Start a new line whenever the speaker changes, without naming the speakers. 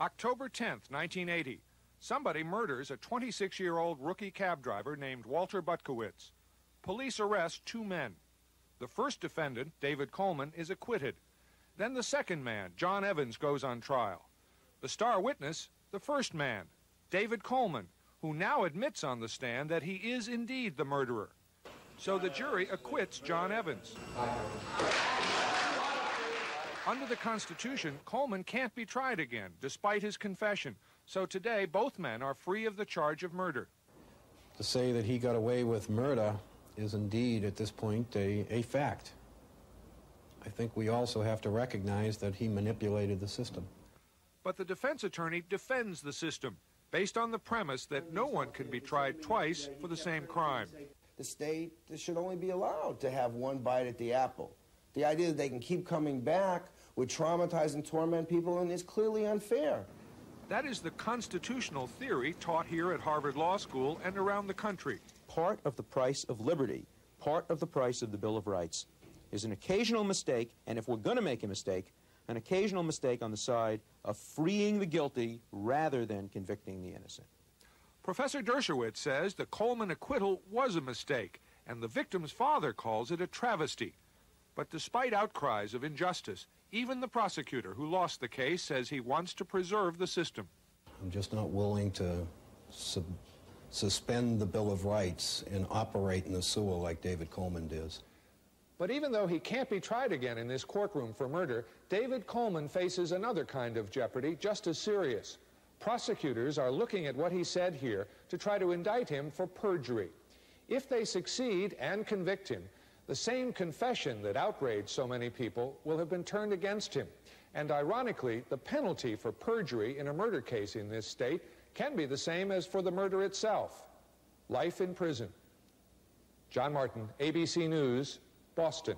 October 10th, 1980. Somebody murders a 26-year-old rookie cab driver named Walter Butkiewicz. Police arrest two men. The first defendant, David Coleman, is acquitted. Then the second man, John Evans, goes on trial. The star witness, the first man, David Coleman, who now admits on the stand that he is indeed the murderer. So the jury acquits John Evans. Under the Constitution, Coleman can't be tried again, despite his confession. So today, both men are free of the charge of murder.
To say that he got away with murder is indeed, at this point, a, a fact. I think we also have to recognize that he manipulated the system.
But the defense attorney defends the system, based on the premise that no one can be tried twice for the same crime.
The state should only be allowed to have one bite at the apple. The idea that they can keep coming back would traumatize and torment people and is clearly unfair.
That is the constitutional theory taught here at Harvard Law School and around the country.
Part of the price of liberty, part of the price of the Bill of Rights, is an occasional mistake, and if we're going to make a mistake, an occasional mistake on the side of freeing the guilty rather than convicting the innocent.
Professor Dershowitz says the Coleman acquittal was a mistake, and the victim's father calls it a travesty. But despite outcries of injustice, even the prosecutor who lost the case says he wants to preserve the system.
I'm just not willing to sub suspend the Bill of Rights and operate in the sewer like David Coleman does.
But even though he can't be tried again in this courtroom for murder, David Coleman faces another kind of jeopardy just as serious. Prosecutors are looking at what he said here to try to indict him for perjury. If they succeed and convict him, the same confession that outraged so many people will have been turned against him. And ironically, the penalty for perjury in a murder case in this state can be the same as for the murder itself life in prison. John Martin, ABC News, Boston.